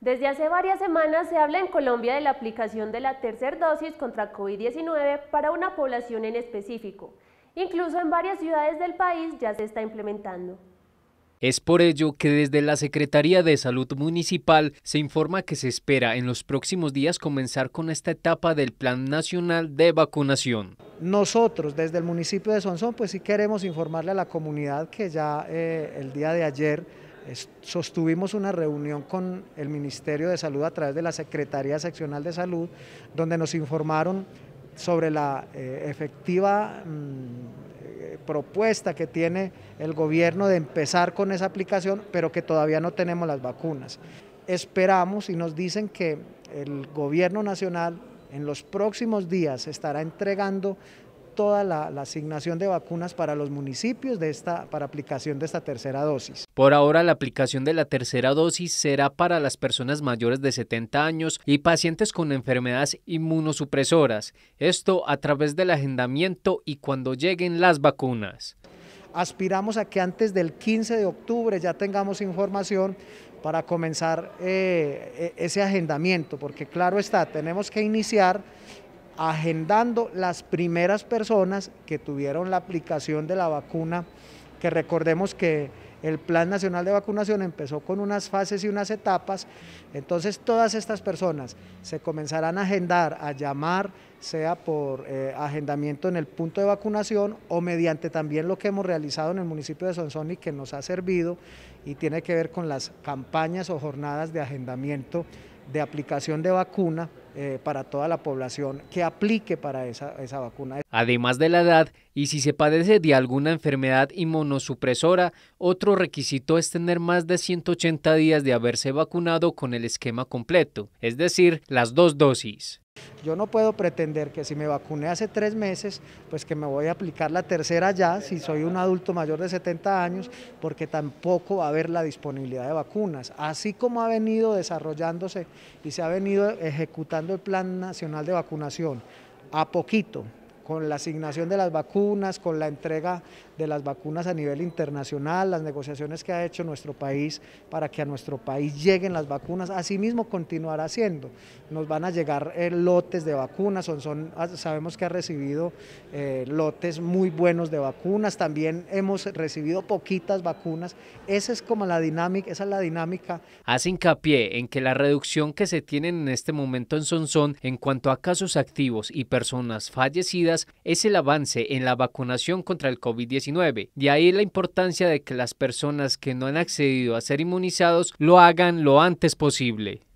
Desde hace varias semanas se habla en Colombia de la aplicación de la tercera dosis contra COVID-19 para una población en específico. Incluso en varias ciudades del país ya se está implementando. Es por ello que desde la Secretaría de Salud Municipal se informa que se espera en los próximos días comenzar con esta etapa del Plan Nacional de Vacunación. Nosotros desde el municipio de Sonsón pues sí queremos informarle a la comunidad que ya eh, el día de ayer sostuvimos una reunión con el Ministerio de Salud a través de la Secretaría Seccional de Salud, donde nos informaron sobre la eh, efectiva mm, propuesta que tiene el gobierno de empezar con esa aplicación, pero que todavía no tenemos las vacunas. Esperamos y nos dicen que el gobierno nacional en los próximos días estará entregando toda la, asignación de vacunas para los municipios de esta, para aplicación de esta tercera dosis. Por ahora, la aplicación de la tercera dosis será para las personas mayores de 70 años y pacientes con enfermedades inmunosupresoras, esto a través del agendamiento y cuando lleguen las vacunas. Aspiramos a que antes del 15 de octubre ya tengamos información para comenzar eh, e, ese agendamiento, porque claro está, tenemos que iniciar agendando las primeras personas que tuvieron la aplicación de la vacuna, que recordemos que el Plan Nacional de Vacunación empezó con unas fases y unas etapas, entonces todas estas personas se comenzarán a agendar, a llamar, sea por eh, agendamiento en el punto de vacunación o mediante también lo que hemos realizado en el municipio de Sonsón que nos ha servido y tiene que ver con las campañas o jornadas de agendamiento de aplicación de vacuna eh, para toda la población que aplique para esa, esa vacuna. Además de la edad, y si se padece de alguna enfermedad inmunosupresora, otro requisito es tener más de 180 días de haberse vacunado con el esquema completo, es decir, las dos dosis. Yo no puedo pretender que si me vacuné hace tres meses, pues que me voy a aplicar la tercera ya, si soy un adulto mayor de 70 años, porque tampoco va a haber la disponibilidad de vacunas. Así como ha venido desarrollándose y se ha venido ejecutando el Plan Nacional de Vacunación, a poquito, con la asignación de las vacunas, con la entrega de las vacunas a nivel internacional, las negociaciones que ha hecho nuestro país para que a nuestro país lleguen las vacunas, asimismo continuará haciendo. Nos van a llegar eh, lotes de vacunas, son, ah, sabemos que ha recibido eh, lotes muy buenos de vacunas, también hemos recibido poquitas vacunas, esa es como la dinámica, esa es la dinámica. Hace hincapié en que la reducción que se tiene en este momento en Sonsón en cuanto a casos activos y personas fallecidas es el avance en la vacunación contra el COVID-19. De ahí la importancia de que las personas que no han accedido a ser inmunizados lo hagan lo antes posible.